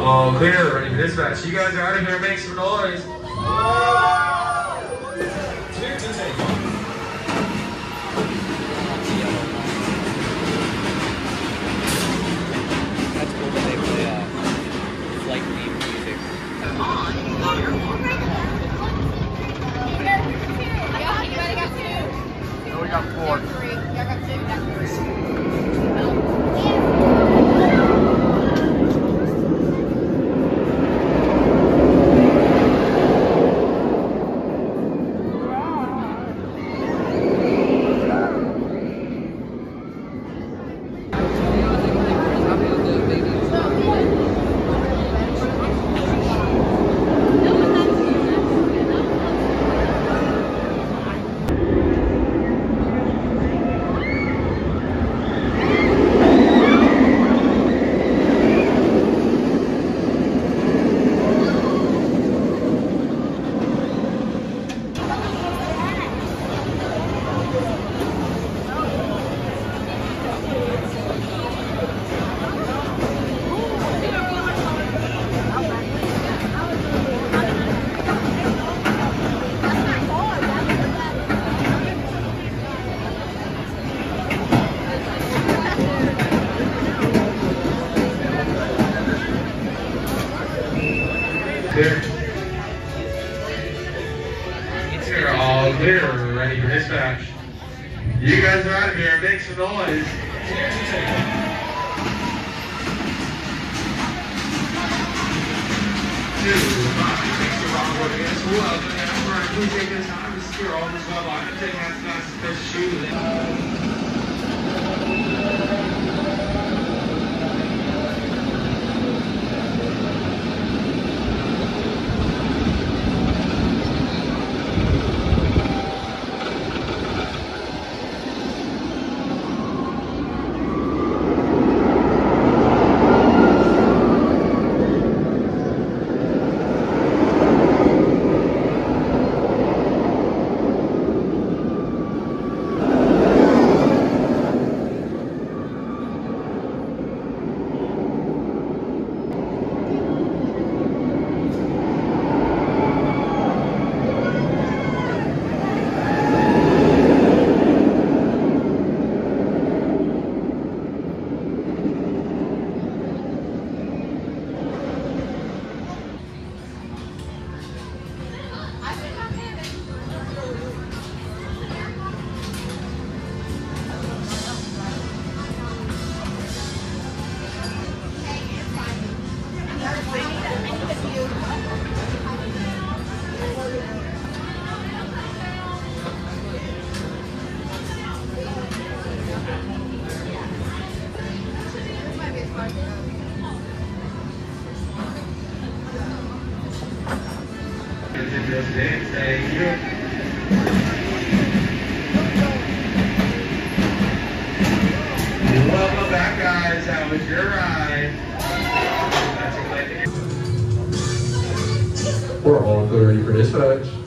All clear, ready for dispatch. You guys are out of here, make some noise. Clear. Clear, all clear, ready for dispatch. You guys are out of here, make some noise. Clear to take off. Two, five, six, you're wrong, we're against the wall. All right, please take this time to secure all this level. I'm gonna take half fast as best shoe. Ride? We're all clear ready for dispatch.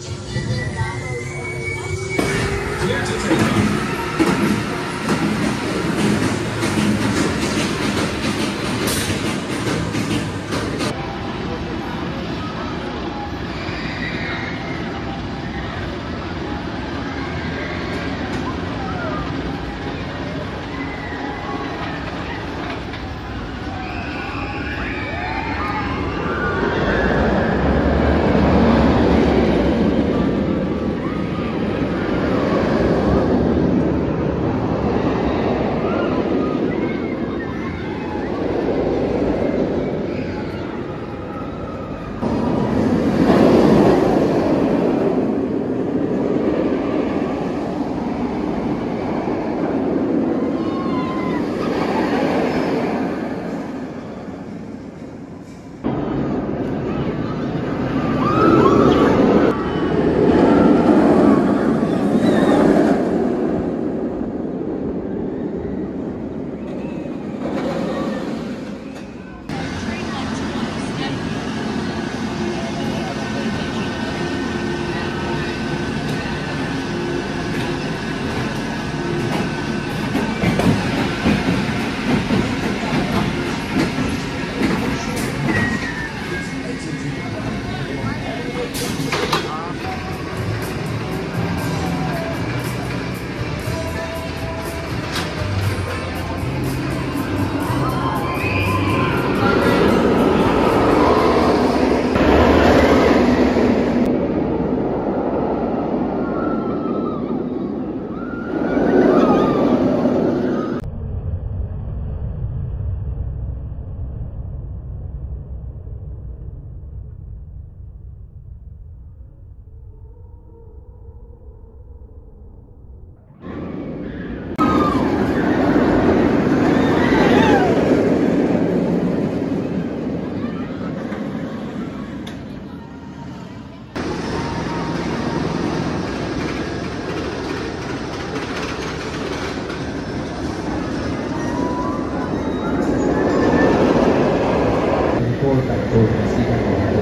大きなシーンを